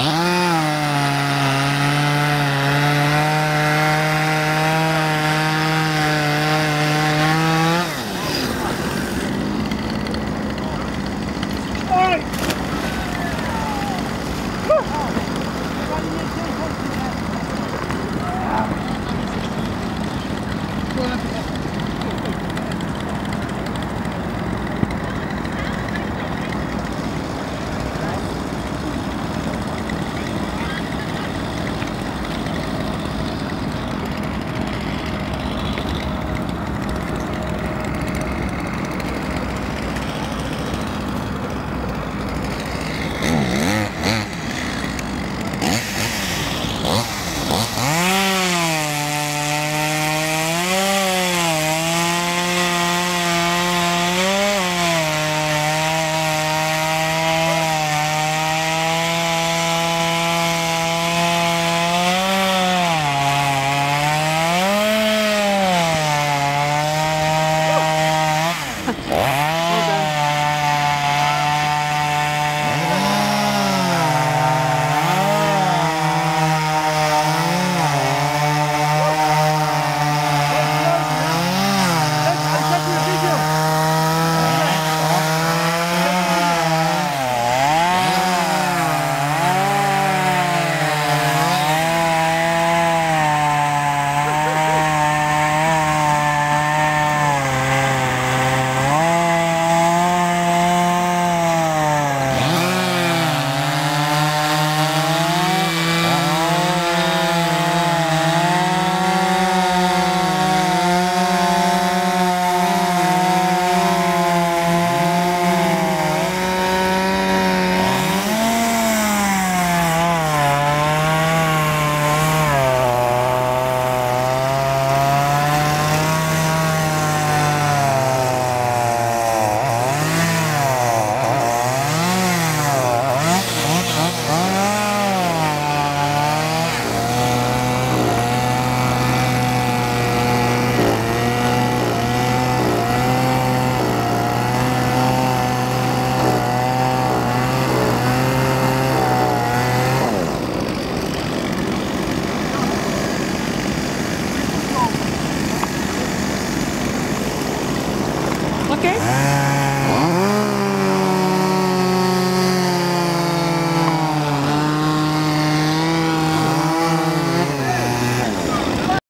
Ah. Huh? Okay.